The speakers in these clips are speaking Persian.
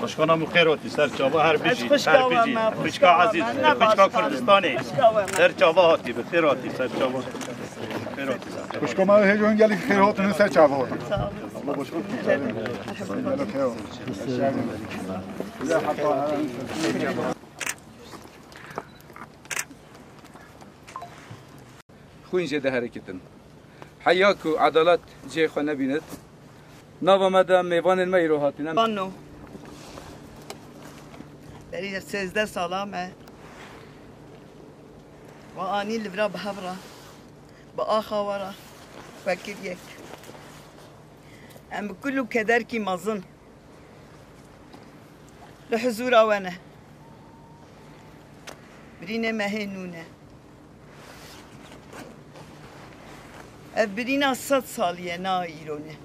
خوشکانم و خیراتی سر چاوا هر بیجی خوشگاه هر بیجی من، خوشکا عزیز نه خوشکا. کردستانی. سر چاوا هاتی به خیراتی سر چاوا خوشکا ما هجون گلی خیر هاتون سر چاوا خوین جده حرکتن حیاک و عدالت جه خو نبیند. ناو مده میوان ما ایرو هاتینم. بری سیزده سالامه و آنی لبرا به هبرا با آخا ورا وکر یک ام کلو کدر کی مزن لحضور آوانه برینه مهنونه اف برینا صد سالیه نا ایرونه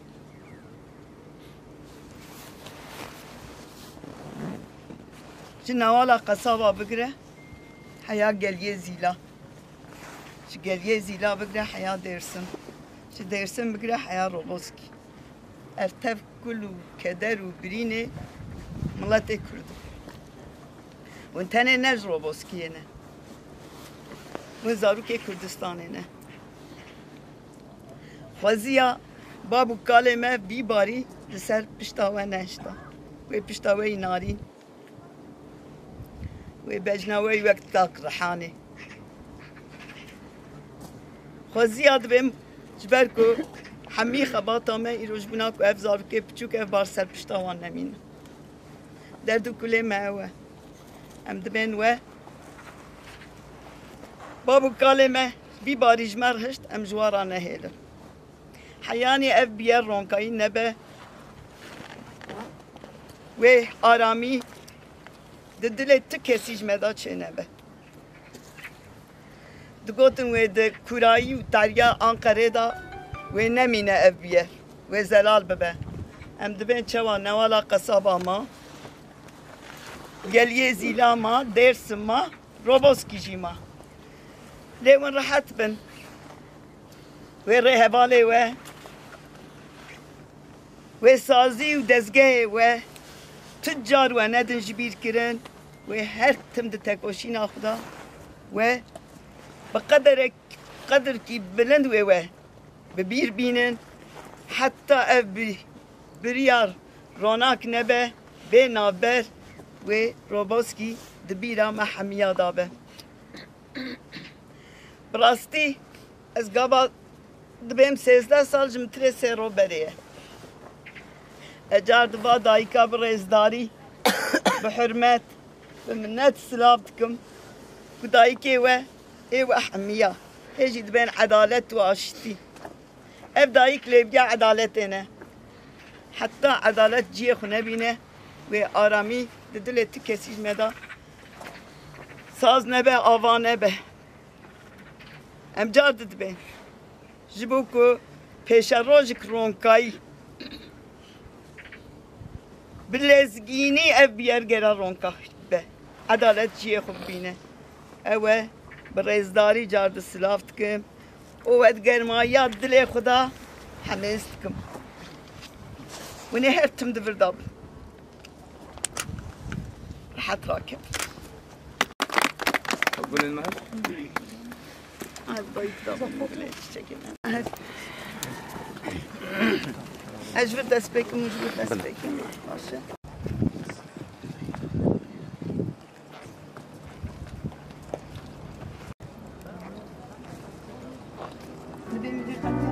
Şu Cinavala kasaba bigre. Haya geliye zila. Şu geliye zila bigre haya dersin. Şu dersin bigre haya roboski. Ertev kulu keder u birini millete kurdu. Ve tene nez roboski yine. Ve zaruke Kürdistan'ı ne. Faziya babu kaleme bibari ser piştave neşta. Ve piştave inarin. پشتاوه نشتا و پشتاوه نارین وبجناوي وقت تاك رحاني خوزياد بهم جبركو حمي خباطا ما يروج بناكو افزار كي بچوك اف بار سر پشتاوان نمين دردو كله ما هو ام دبين و بابو كالي ما بي باري جمر هشت ام جوارا نهيل حياني اف بيار رونكاي نبه. و آرامی Didiletti kesişme da çenebe. Digotin ve de kurayı utarya Ankara'da ve nemine ev bir. Ve zelal bebe. Hem de ben çeva nevala kasabama. Geliye zilama, dersima, roboskicima. Levin rahat ben. Ve rehevale ve. Ve sazi ve dezgeye ve. تجار و ندن جبیر کرن و هر تم ده تکوشی ناخدا و بقدر قدر کی بلند و و ببیر بینن حتی اف بریار روناک نبه به نابر و روبوسکی دبیرا محمیا دابه براستی از گابا دبیم سیزده سال جمتره سه رو بریه. اجار دبا دايكا بريزداري بحرمات بمنات سلابتكم ودايكي و ايوه حمية هيجي تبين عدالة واشتي اف دايك ليبيا عدالتنا حتى عدالة جيخ نبينا وآرامي ددل تكسيج مدا ساز نبه آوا نبه ام جار ددبين جبوكو پیش روژ کرونکایی بلزقيني أبيار بیرگرا رونکا به عدالت چیه خبينة بینه اوه برزداری جارد سلافت کم أو اد گرمایات دل خدا حمست کم وني هرتم دبر دب راح اتراكب قول المهر هاد بيض دب هاد Ajvurdasi pekim, ajvurdasi pekim. Hoşça. estar bir